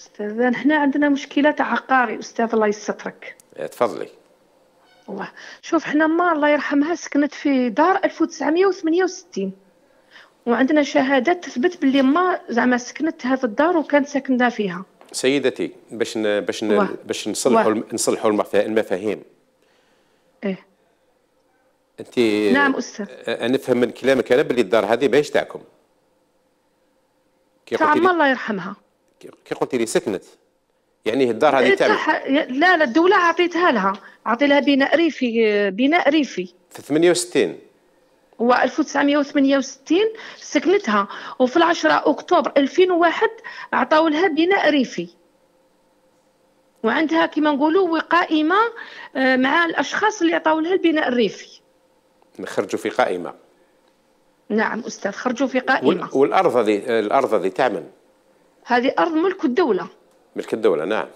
أستاذ إحنا عندنا مشكلة تاع عقاري. أستاذ الله يسترك. إيه، تفضلي. الله شوف حنا ما الله يرحمها سكنت في دار 1968 وعندنا شهادات تثبت باللي ما زعما سكنت هذا الدار وكانت ساكنة فيها. سيدتي باش ن... باش ن... واه. باش نصلحوا واه. نصلحوا المفا- المفاهيم. إيه. انت نعم أستاذ. أه، نفهم من كلامك أنا باللي الدار هذه ماهيش تاعكم. كي تاع الله يرحمها. كي قلت لي سكنت يعني الدار هذه تعمل تاع- لا لا الدولة عطيتها لها. عطي لها بناء ريفي بناء ريفي. في 68 هو 1968 سكنتها. وفي 10 أكتوبر 2001 عطاو لها بناء ريفي. وعندها كما نقولوا قائمه آه، مع الأشخاص اللي عطاو لها البناء الريفي. نخرجوا في قائمة. نعم أستاذ خرجوا في. قائمة. والأرض هذه الأرض هذه تعمل. هذه أرض ملك الدولة. ملك الدولة نعم.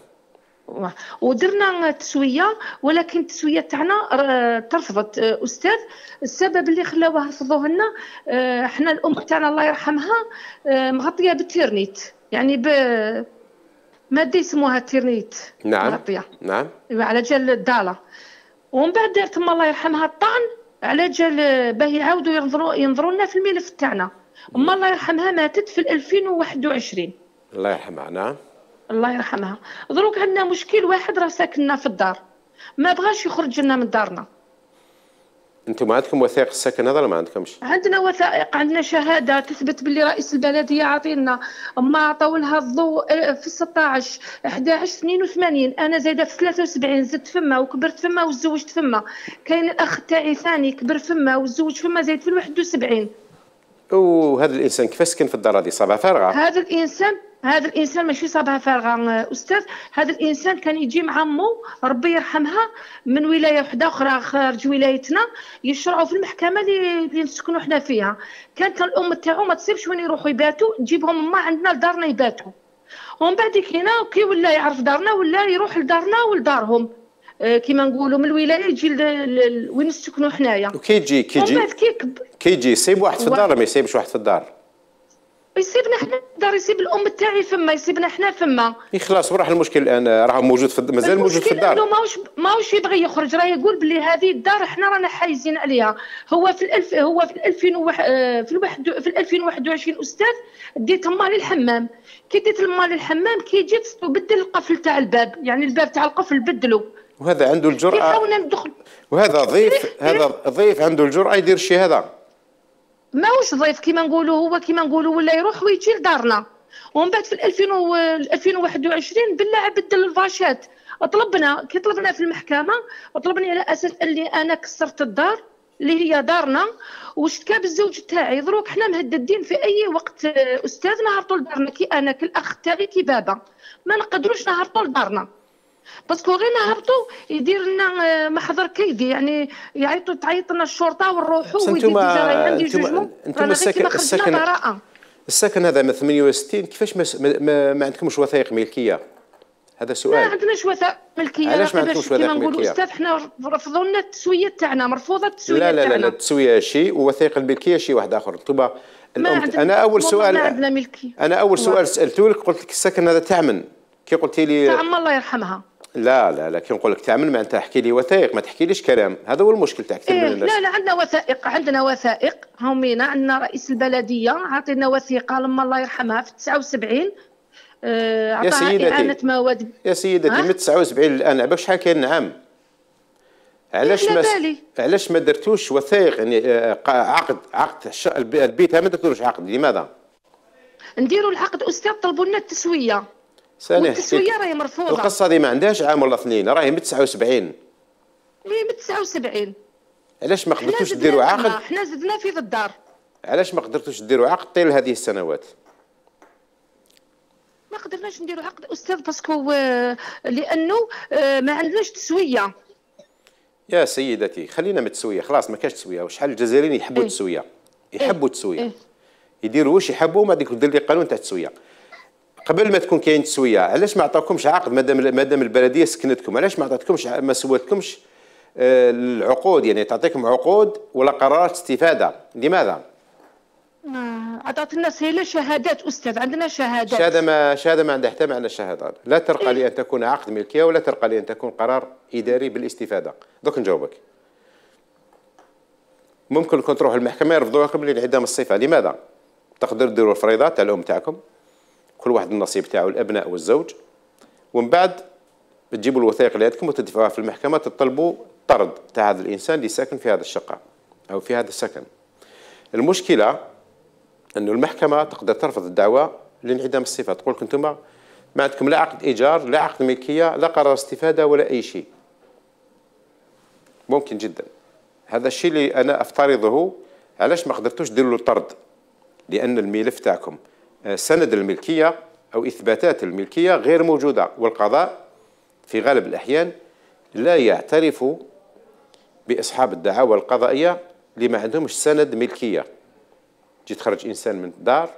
ودرنا تسوية ولكن التسوية تاعنا آه، ترفضت. آه، أستاذ السبب اللي خلاوه رفضوه لنا آه، إحنا الأم تاعنا الله يرحمها مغطية بالتيرنيت يعني ب مادة يسموها التيرنيت نعم. مغطية. نعم. على جال الدالة. ومن بعد أما الله يرحمها الطعن على جال باه يعاودوا ينظروا ينظروا لنا في الملف تاعنا. أما الله يرحمها ماتت في 2021 الله يرحمها نعم الله يرحمها. دروك عندنا مشكل واحد راه ساكننا في الدار. ما بغاش يخرج لنا من دارنا. أنتم عندكم وثائق السكن هذا ولا ما عندكمش؟ عندنا وثائق عندنا شهادة تثبت باللي رئيس البلديه عاطينا ما عطاو لها الضوء آه، في 16 11 82 أنا زايدة في 73 زدت فما وكبرت فما وتزوجت فما. كاين الأخ تاعي ثاني كبر فما وتزوج فما زايد في 71 وهذا الإنسان كيف سكن في الدار هذه؟ صابها فارغة. هذا الإنسان هذا الإنسان ماشي صابها فارغه أستاذ. هذا الإنسان كان يجي مع أمه ربي يرحمها من ولاية واحدة أخرى خارج ولايتنا يشرعوا في المحكمة اللي اللي نسكنوا حنا فيها. كانت الأم تاعو ما تصيبش وين يروحوا يباتوا تجيبهم ما عندنا لدارنا يباتوا. ومن بعد كينا كي ولا يعرف دارنا ولا يروح لدارنا ولدارهم. آه، كيما نقولوا من الولاية يجي وين نسكنوا حنايا. وكي يجي كي يجي كي يجي يصيب واحد في الدار ما يصيبش واحد في الدار؟ يصيبنا حنا الدار يصيب الأم تاعي فما يصيبنا حنا فما. إي خلاص وراح المشكل الآن راه موجود في مازال موجود في الدار. ماهوش ماهوش يبغي يخرج راه يقول بلي هذه الدار إحنا رانا حايزين عليها. هو في الألف هو في 2001 آه، في الواحد في 2021 أستاذ ديت ما للحمام كي ديت ما للحمام كي جيت بدل القفل تاع الباب يعني الباب تاع القفل بدلو. وهذا عنده الجرأة. وهذا ضيف هذا ضيف عنده الجرأة يدير الشيء هذا. ماهوش ضيف كيما نقولوا هو كيما نقولوا ولا يروح ويجي لدارنا. ومن بعد في 2000 و 2021 بالله بدل الفاشات. طلبنا كي طلبنا في المحكمة طلبني على أساس اللي أنا كسرت الدار اللي هي دارنا. واشتكى بالزوج تاعي؟ دروك حنا مهددين في أي وقت أستاذ نهبطوا لدارنا كي أنا كالاخ تاعي كي بابا. ما نقدروش نهبطوا لدارنا parce que غير نهبطوا يدير لنا آه، محضر كيدي. يعني يعيطوا تعيط لنا الشرطة ونروحوا بس ويدي انتوما- déjà راهي عندي السكن- خرجنا السكن- براءة. السكن هذا من 68 كيفاش ما, ما, ما, ما عندكمش وثائق ملكية؟ هذا ما سؤال. عندناش وثائق ملكية. علاش ما عندكمش وثائق نقولوا ملكية؟ أستاذ حنا رفضوا لنا التسوية تاعنا مرفوضة التسوية لا لا لا, لا تاعنا. التسوية شيء ووثائق الملكية شيء واحد ما عندنا- أنا أول والله سؤال ما عندنا ملكية. أنا أول والله. سؤال سألته لك قلت لك السكن هذا تعمل كي قلتي لي تاع عم الله يرحمها. لا لا لا كي نقول لك تعمل معناتها احكي لي وثائق ما تحكيليش كلام. هذا هو المشكل تاع كثير من إيه الناس. لا لا عندنا وثائق عندنا وثائق. هومينا عندنا رئيس البلدية عطينا وثيقة لما الله يرحمها في 79 آه، عطاها سيدتي. إعانة مواد. يا سيدتي؟ من 79 الان عباك شحال كاين؟ نعم. علاش على ما. علاش ما درتوش وثائق؟ يعني آه، عقد عقد البيت ما درتوش عقد لماذا؟ نديروا العقد أستاذ طلبوا لنا التسوية. ثاني والتسويه راهي مرفوضة. القصة هذه ما عندهاش عام ولا اثنين راهي من 79 إيه، من 79 علاش ما قدرتوش ديروا عقد؟ حنا زدنا في الدار. علاش ما قدرتوش ديروا عقد طيل هذه السنوات؟ ما قدرناش نديروا عقد أستاذ باسكو آه، لأنه آه، ما عندناش تسوية. يا سيدتي خلينا من التسويه خلاص ما كاش تسوية. وشحال الجزائريين يحبوا إيه. التسويه يحبوا التسويه إيه. يديروا واش يحبوا وما ديك دير لي قانون تاع التسويه قبل ما تكون كاين تسوية علاش ما عطاكمش عقد؟ مادام مادام البلدية سكنتكم علاش ما عطاتكمش ما سوتكمش آه، العقود؟ يعني تعطيكم عقود ولا قرارات استفادة. لماذا؟ عطات الناس هي شهادات أستاذ عندنا شهادات. شهادة ما شهادة ما عندها حتى معنى الشهاده لا ترقى إيه؟ لأن تكون عقد ملكية ولا ترقى لأن تكون قرار إداري بالاستفادة. دوك نجاوبك. ممكن كنت تروح المحكمه يرفضوها لكم لانعدام الصفه لماذا؟ تقدر ديروا الفريضات تاع الأم تاعكم؟ كل واحد النصيب تاعو الأبناء والزوج. ومن بعد تجيبوا الوثائق عندكم وتدفعوها في المحكمة تطلبوا طرد تاع هذا الإنسان اللي ساكن في هذا الشقة أو في هذا السكن. المشكلة أنه المحكمة تقدر ترفض الدعوة لانعدام الصفه تقول لكم أنتم ما عندكم لا عقد إيجار لا عقد ملكية لا قرار استفادة ولا أي شيء. ممكن جدا. هذا الشيء اللي أنا أفترضه علاش ما قدرتوش ديروا له طرد؟ لأن الملف تاعكم. سند الملكية أو إثباتات الملكية غير موجودة والقضاء في غالب الأحيان لا يعترف بإصحاب الدعاوى القضائية اللي ما عندهمش سند ملكية. تجي تخرج إنسان من الدار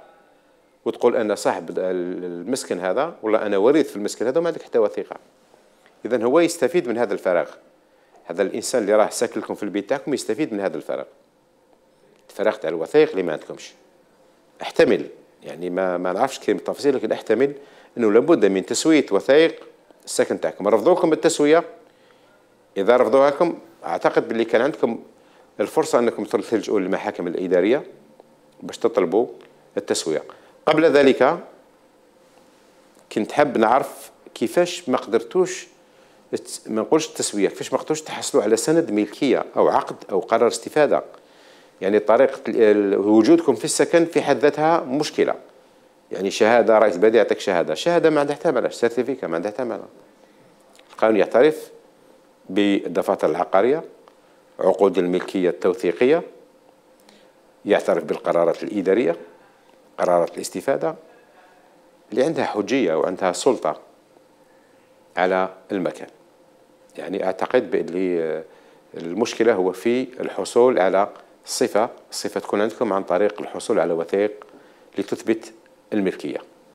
وتقول أنا صاحب المسكن هذا ولا أنا وريث في المسكن هذا وما عندك حتى وثيقة. اذا هو يستفيد من هذا الفراغ. هذا الإنسان اللي راه ساكن لكم في البيت تاعكم يستفيد من هذا الفراغ. الفراغ تاع الوثائق اللي ما عندكمش. أحتمل. يعني ما ما نعرفش كلمه التفاصيل لكن احتمل إنه لابد من تسوية وثائق السكن تاعكم. رفضوكم بالتسوية؟ إذا رفضوها لكم أعتقد باللي كان عندكم الفرصة إنكم تلجؤوا للمحاكم الإدارية باش تطلبوا التسوية. قبل ذلك كنت حاب نعرف كيفاش ما قدرتوش ما نقولش التسوية كيفاش ما قدرتوش تحصلوا على سند ملكية أو عقد أو قرار استفادة. يعني طريقه وجودكم في السكن في حد ذاتها مشكلة. يعني شهادة رئيس البلديه يعطيك شهادة. شهادة ما عندها حتى سيرتيفيكا ما عندها حتى القانون يعترف بالدفاتر العقارية عقود الملكية التوثيقية يعترف بالقرارات الإدارية قرارات الاستفادة اللي عندها حجية وعندها سلطة على المكان. يعني أعتقد بأن المشكلة هو في الحصول على صفة الصفة تكون عندكم عن طريق الحصول على وثائق لتثبت الملكية.